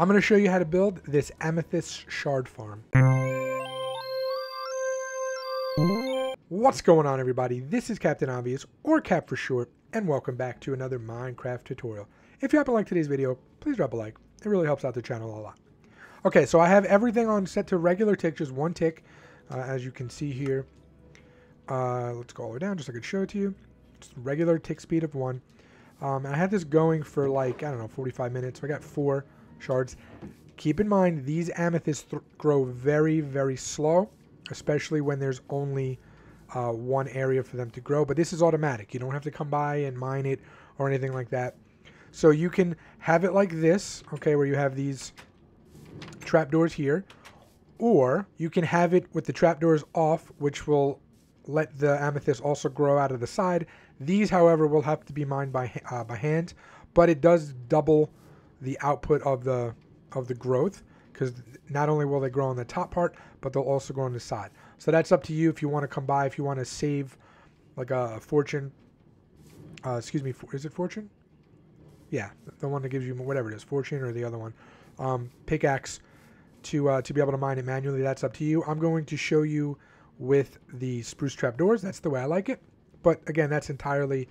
I'm going to show you how to build this amethyst shard farm. What's going on everybody? This is Captain Obvious, or Cap for short, and welcome back to another Minecraft tutorial. If you happen to like today's video, please drop a like. It really helps out the channel a lot. Okay, so I have everything on set to regular tick, just one tick, uh, as you can see here. Uh, let's go all the way down just so I can show it to you. Just regular tick speed of one. Um, I had this going for like, I don't know, 45 minutes. So I got four shards. Keep in mind, these amethysts th grow very, very slow, especially when there's only uh, one area for them to grow. But this is automatic. You don't have to come by and mine it or anything like that. So you can have it like this, okay, where you have these trapdoors here. Or you can have it with the trapdoors off, which will let the amethyst also grow out of the side. These, however, will have to be mined by uh, by hand, but it does double the output of the of the growth because not only will they grow on the top part, but they'll also grow on the side. So that's up to you if you want to come by, if you want to save like a fortune. Uh, excuse me, is it fortune? Yeah, the one that gives you whatever it is, fortune or the other one. Um, pickaxe to uh, to be able to mine it manually. That's up to you. I'm going to show you with the spruce trap doors. That's the way I like it. But again, that's entirely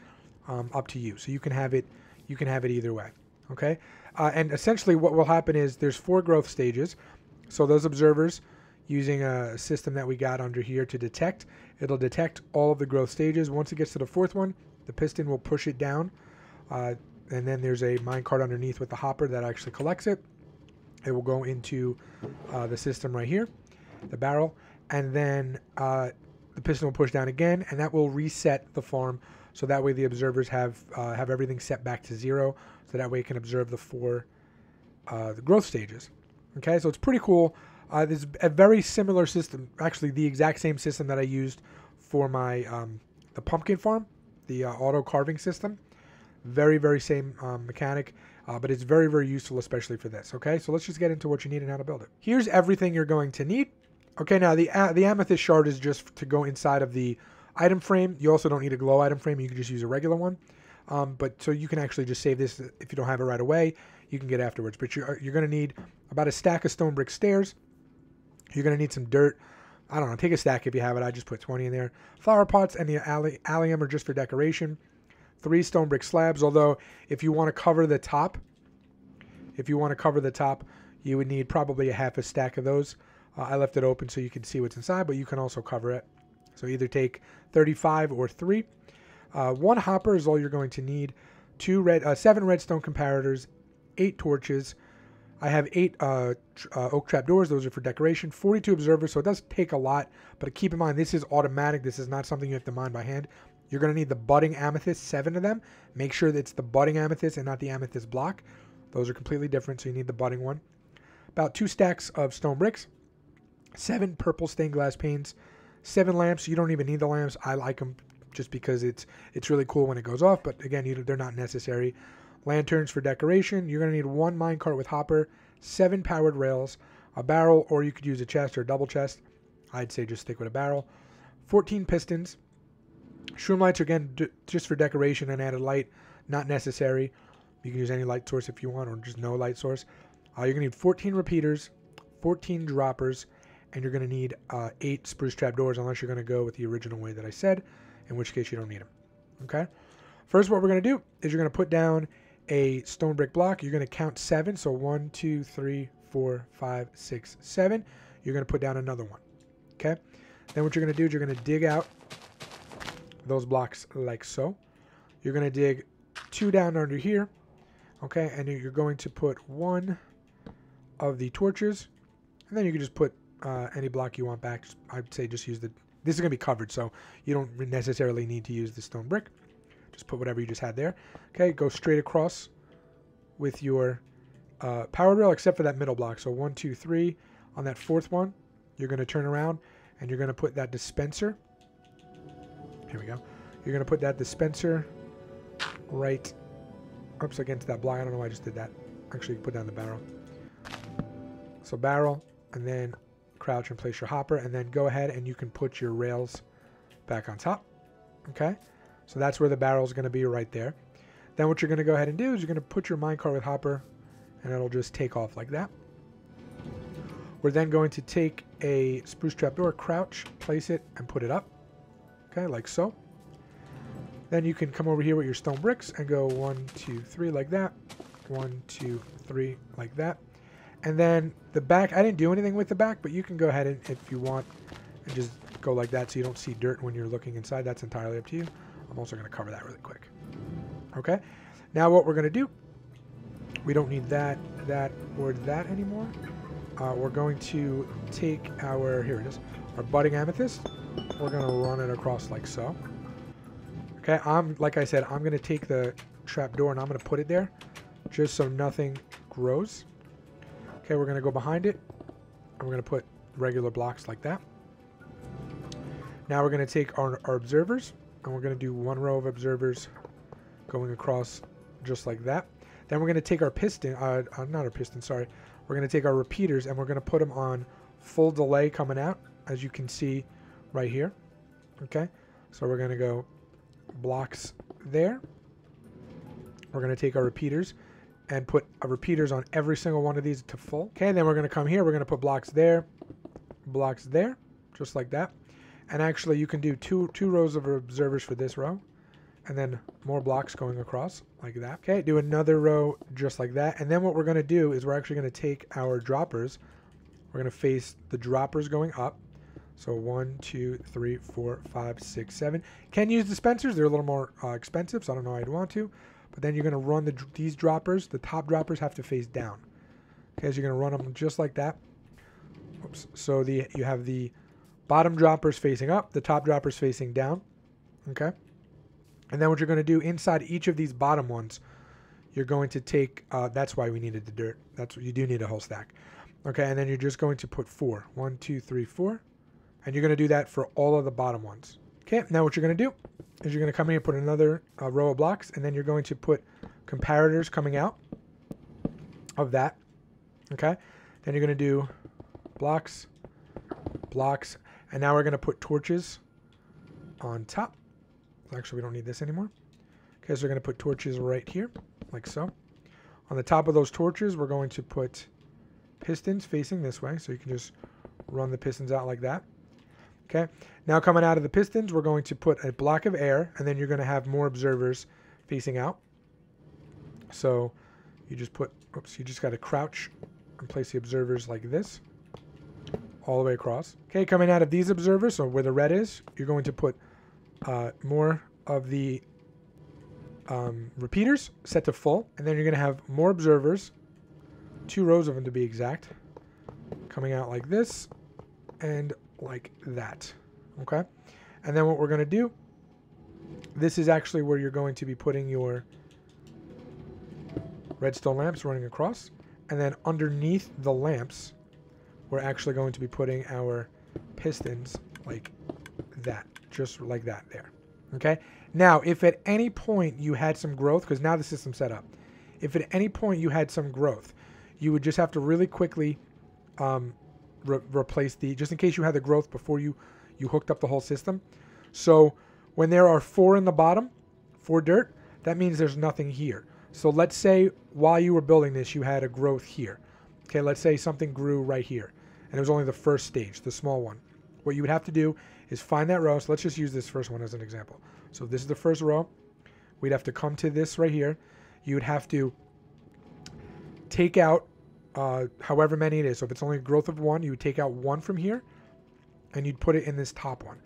um, up to you. So you can have it you can have it either way. Okay, uh, and essentially what will happen is there's four growth stages. So those observers using a system that we got under here to detect. It'll detect all of the growth stages. Once it gets to the fourth one, the piston will push it down. Uh, and then there's a minecart underneath with the hopper that actually collects it. It will go into uh, the system right here, the barrel, and then uh, the piston will push down again, and that will reset the farm. So that way the observers have uh, have everything set back to zero. So that way it can observe the four uh, the growth stages. Okay, so it's pretty cool. Uh, there's a very similar system, actually the exact same system that I used for my um, the pumpkin farm, the uh, auto carving system. Very, very same um, mechanic, uh, but it's very, very useful, especially for this. Okay, so let's just get into what you need and how to build it. Here's everything you're going to need. Okay, now the the amethyst shard is just to go inside of the item frame. You also don't need a glow item frame. You can just use a regular one. Um, but so you can actually just save this if you don't have it right away. You can get afterwards. But you're, you're going to need about a stack of stone brick stairs, you're going to need some dirt. I don't know. Take a stack if you have it. I just put 20 in there. Flower pots and the allium are just for decoration. Three stone brick slabs. Although, if you want to cover the top, if you want to cover the top, you would need probably a half a stack of those. Uh, I left it open so you can see what's inside, but you can also cover it. So either take 35 or three. Uh, one hopper is all you're going to need. Two red, uh, seven redstone comparators, eight torches, I have eight uh, uh, oak trap doors. Those are for decoration. 42 observers, so it does take a lot. But keep in mind, this is automatic. This is not something you have to mine by hand. You're going to need the budding amethyst, seven of them. Make sure that it's the budding amethyst and not the amethyst block. Those are completely different, so you need the budding one. About two stacks of stone bricks. Seven purple stained glass panes. Seven lamps. You don't even need the lamps. I like them just because it's it's really cool when it goes off. But again, you, they're not necessary. Lanterns for decoration. You're going to need one minecart with hopper, seven powered rails, a barrel, or you could use a chest or a double chest. I'd say just stick with a barrel. 14 pistons. Shroom lights, again, just for decoration and added light. Not necessary. You can use any light source if you want, or just no light source. Uh, you're to need 14 repeaters, 14 droppers, and you're going to need uh, 8 spruce trap doors, unless you're going to go with the original way that I said, in which case you don't need them. Okay? First, what we're going to do is you're going to put down a stone brick block, you're going to count seven. So one, two, three, four, five, six, seven. You're going to put down another one. Okay. Then what you're going to do is you're going to dig out those blocks like so. You're going to dig two down under here. Okay. And you're going to put one of the torches. And then you can just put uh, any block you want back. I'd say just use the. This is going to be covered, so you don't necessarily need to use the stone brick. Just put whatever you just had there. Okay, go straight across with your uh, powered rail, except for that middle block. So one, two, three. On that fourth one, you're going to turn around and you're going to put that dispenser. Here we go. You're going to put that dispenser right up against that block. I don't know why I just did that. Actually, put down the barrel. So barrel, and then crouch and place your hopper, and then go ahead and you can put your rails back on top. Okay. So that's where the barrel is going to be right there. Then what you're going to go ahead and do is you're going to put your minecart with hopper and it'll just take off like that. We're then going to take a spruce trapdoor, crouch, place it, and put it up. Okay, like so. Then you can come over here with your stone bricks and go one, two, three, like that. One, two, three, like that. And then the back, I didn't do anything with the back, but you can go ahead and, if you want, and just go like that so you don't see dirt when you're looking inside. That's entirely up to you. I'm also going to cover that really quick. Okay. Now what we're going to do, we don't need that, that, or that anymore. Uh, we're going to take our, here it is, our budding amethyst. We're going to run it across like so. Okay, I'm, like I said, I'm going to take the trap door and I'm going to put it there just so nothing grows. Okay, we're going to go behind it and we're going to put regular blocks like that. Now we're going to take our, our observers and we're going to do one row of observers going across just like that. Then we're going to take our piston, uh, uh, not our piston, sorry. We're going to take our repeaters and we're going to put them on full delay coming out, as you can see right here. Okay, so we're going to go blocks there. We're going to take our repeaters and put repeaters on every single one of these to full. Okay, then we're going to come here. We're going to put blocks there, blocks there, just like that. And actually, you can do two two rows of observers for this row and then more blocks going across like that. Okay, do another row just like that. And then what we're going to do is we're actually going to take our droppers. We're going to face the droppers going up. So one, two, three, four, five, six, seven. Can use dispensers. They're a little more uh, expensive, so I don't know I'd want to. But then you're going to run the, these droppers. The top droppers have to face down. Okay, so you're going to run them just like that. Oops. So the you have the bottom droppers facing up, the top droppers facing down. Okay. And then what you're going to do inside each of these bottom ones, you're going to take, uh, that's why we needed the dirt. That's what you do need a whole stack. Okay, and then you're just going to put four. One, two, three, four. And you're going to do that for all of the bottom ones. Okay, now what you're going to do is you're going to come here, and put another uh, row of blocks, and then you're going to put comparators coming out of that. Okay, then you're going to do blocks, blocks, and now we're going to put torches on top. Actually, we don't need this anymore. Okay, so we're going to put torches right here, like so. On the top of those torches, we're going to put pistons facing this way, so you can just run the pistons out like that. Okay, now coming out of the pistons, we're going to put a block of air, and then you're going to have more observers facing out. So you just put, oops, you just got to crouch and place the observers like this all the way across. Okay, coming out of these observers, so where the red is, you're going to put uh, more of the um, repeaters set to full, and then you're going to have more observers, two rows of them to be exact, coming out like this and like that. Okay? And then what we're going to do, this is actually where you're going to be putting your redstone lamps running across. And then underneath the lamps, we're actually going to be putting our pistons like that just like that there. Okay. Now, if at any point you had some growth, because now the system's set up, if at any point you had some growth, you would just have to really quickly um, re replace the, just in case you had the growth before you, you hooked up the whole system. So when there are four in the bottom, four dirt, that means there's nothing here. So let's say while you were building this, you had a growth here. Okay, let's say something grew right here, and it was only the first stage, the small one. What you would have to do is find that row. So let's just use this first one as an example. So this is the first row. We'd have to come to this right here. You would have to take out uh, however many it is. So if it's only a growth of one, you would take out one from here and you'd put it in this top one.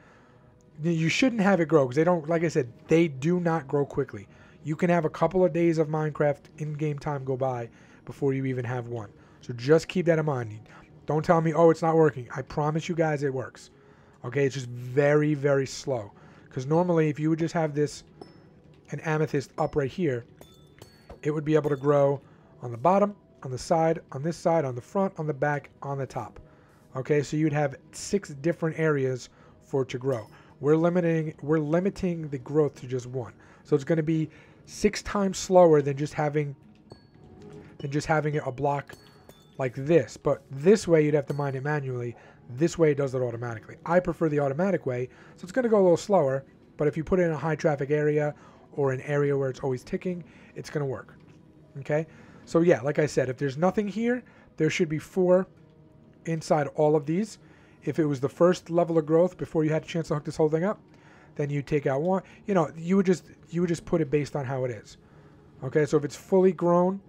You shouldn't have it grow because they don't, like I said, they do not grow quickly. You can have a couple of days of Minecraft in-game time go by before you even have one. So just keep that in mind. Don't tell me, oh, it's not working. I promise you guys it works. Okay, it's just very, very slow. Because normally, if you would just have this, an amethyst up right here, it would be able to grow on the bottom, on the side, on this side, on the front, on the back, on the top. Okay, so you'd have six different areas for it to grow. We're limiting, we're limiting the growth to just one. So it's going to be six times slower than just having, than just having it a block like this. But this way, you'd have to mine it manually. This way it does it automatically. I prefer the automatic way, so it's going to go a little slower, but if you put it in a high traffic area or an area where it's always ticking, it's going to work. Okay? So yeah, like I said, if there's nothing here, there should be four inside all of these. If it was the first level of growth before you had a chance to hook this whole thing up, then you take out one. You know, you would just you would just put it based on how it is. Okay, so if it's fully grown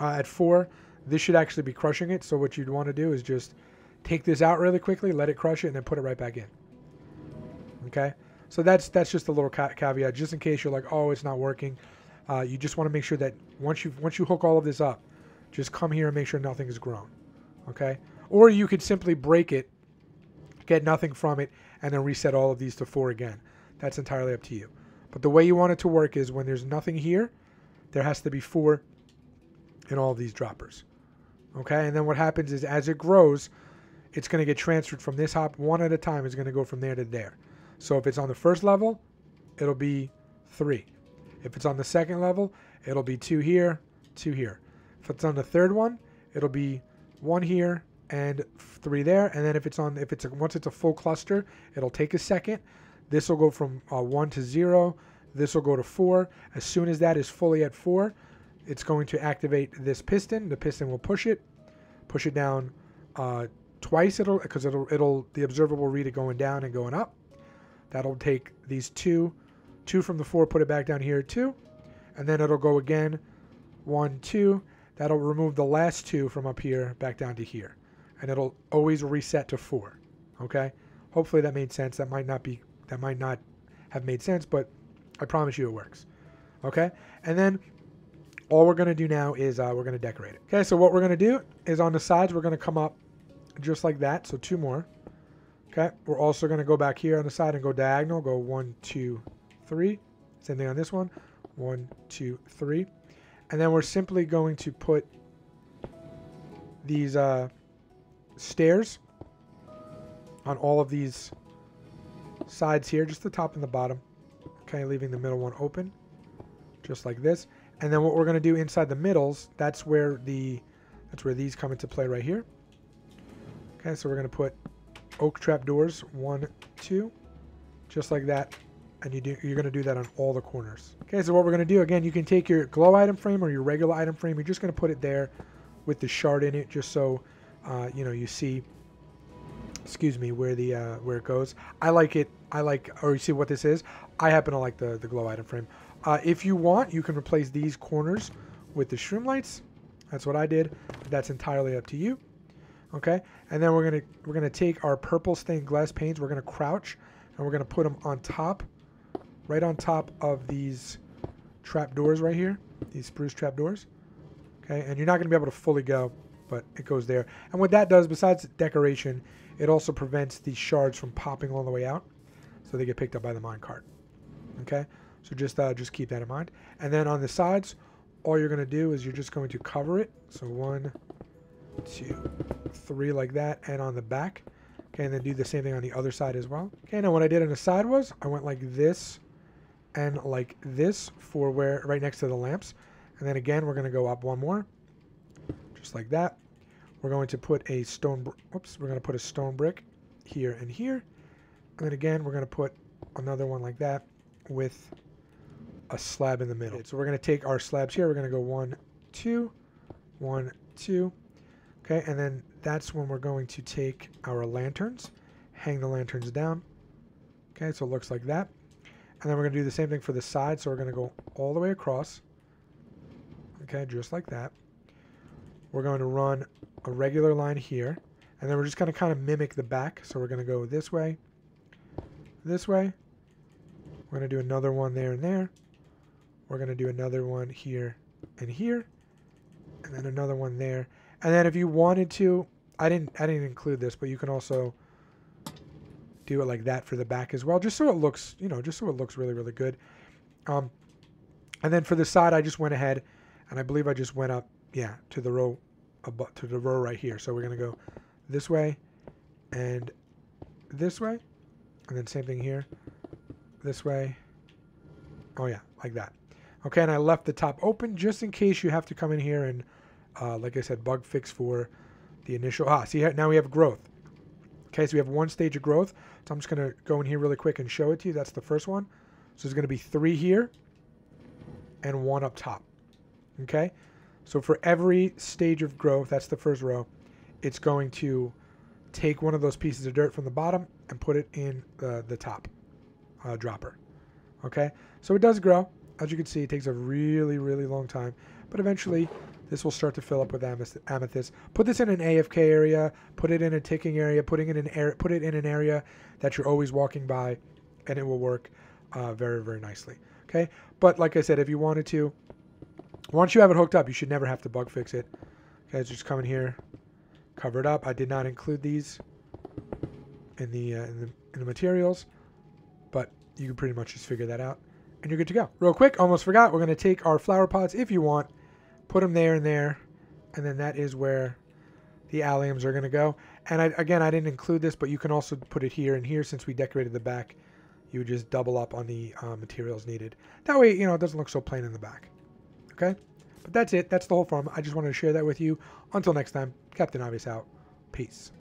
uh, at four, this should actually be crushing it. So what you'd want to do is just take this out really quickly, let it crush it, and then put it right back in. Okay, so that's that's just a little ca caveat, just in case you're like, oh, it's not working. Uh, you just want to make sure that once you once you hook all of this up, just come here and make sure nothing is grown. Okay, or you could simply break it, get nothing from it, and then reset all of these to four again. That's entirely up to you. But the way you want it to work is when there's nothing here, there has to be four in all of these droppers. Okay, and then what happens is as it grows, it's going to get transferred from this hop one at a time. It's going to go from there to there. So if it's on the first level, it'll be three. If it's on the second level, it'll be two here, two here. If it's on the third one, it'll be one here and three there. And then if it's on, if it's a, once it's a full cluster, it'll take a second. This will go from uh, one to zero. This will go to four. As soon as that is fully at four, it's going to activate this piston. The piston will push it, push it down uh, twice. It'll because it'll it'll the observer will read it going down and going up. That'll take these two, two from the four, put it back down here two, and then it'll go again, one, two. That'll remove the last two from up here back down to here, and it'll always reset to four. Okay. Hopefully that made sense. That might not be that might not have made sense, but I promise you it works. Okay. And then all we're going to do now is uh, we're going to decorate it. Okay, so what we're going to do is on the sides, we're going to come up just like that. So two more. Okay, we're also going to go back here on the side and go diagonal. Go one, two, three. Same thing on this one. One, two, three. And then we're simply going to put these uh, stairs on all of these sides here, just the top and the bottom. Okay, leaving the middle one open, just like this. And then what we're going to do inside the middles, that's where the that's where these come into play right here. Okay, so we're going to put oak trap doors, one, two, just like that. And you do, you're going to do that on all the corners. Okay, so what we're going to do, again, you can take your glow item frame or your regular item frame. You're just going to put it there with the shard in it, just so, uh, you know, you see, excuse me, where the uh, where it goes. I like it. I like, or you see what this is? I happen to like the, the glow item frame. Uh, if you want, you can replace these corners with the shroom lights. That's what I did. That's entirely up to you. Okay, and then we're gonna we're gonna take our purple stained glass panes. We're gonna crouch, and we're gonna put them on top, right on top of these trap doors right here. These spruce trap doors. Okay, and you're not gonna be able to fully go, but it goes there. And what that does, besides decoration, it also prevents these shards from popping all the way out, so they get picked up by the minecart. Okay, so just uh, just keep that in mind. And then on the sides, all you're going to do is you're just going to cover it. So one, two, three like that. And on the back. Okay, and then do the same thing on the other side as well. Okay, now what I did on the side was I went like this and like this for where right next to the lamps. And then again, we're going to go up one more. Just like that. We're going to put a stone, oops, we're going to put a stone brick here and here. And then again, we're going to put another one like that with a slab in the middle. So we're going to take our slabs here. We're going to go one, two, one, two. Okay, and then that's when we're going to take our lanterns, hang the lanterns down. Okay, so it looks like that. And then we're going to do the same thing for the side. So we're going to go all the way across. Okay, just like that. We're going to run a regular line here. And then we're just going to kind of mimic the back. So we're going to go this way, this way. We're going to do another one there and there. We're going to do another one here and here. And then another one there. And then if you wanted to, I didn't I didn't include this, but you can also do it like that for the back as well, just so it looks, you know, just so it looks really, really good. Um, and then for the side, I just went ahead, and I believe I just went up, yeah, to the row, to the row right here. So we're gonna go this way, and this way, and then same thing here, this way. Oh yeah, like that. Okay, and I left the top open just in case you have to come in here and, uh, like I said, bug fix for the initial. Ah, see, now we have growth. Okay, so we have one stage of growth. So I'm just going to go in here really quick and show it to you. That's the first one. So there's going to be three here and one up top. Okay, So for every stage of growth, that's the first row, it's going to take one of those pieces of dirt from the bottom and put it in the, the top uh, dropper. Okay, so it does grow. As you can see, it takes a really, really long time, but eventually this will start to fill up with amethyst. Put this in an AFK area, put it in a ticking area, putting it in an put it in an area that you're always walking by, and it will work uh, very, very nicely. Okay, but like I said, if you wanted to, once you have it hooked up, you should never have to bug fix it. Okay, just come in here, cover it up. I did not include these in the, uh, in the in the materials, but you can pretty much just figure that out, and you're good to go. Real quick, almost forgot. We're gonna take our flower pots if you want put them there and there, and then that is where the alliums are going to go. And I, again, I didn't include this, but you can also put it here and here since we decorated the back. You would just double up on the uh, materials needed. That way, you know, it doesn't look so plain in the back. Okay? But that's it. That's the whole farm. I just wanted to share that with you. Until next time, Captain Obvious out. Peace.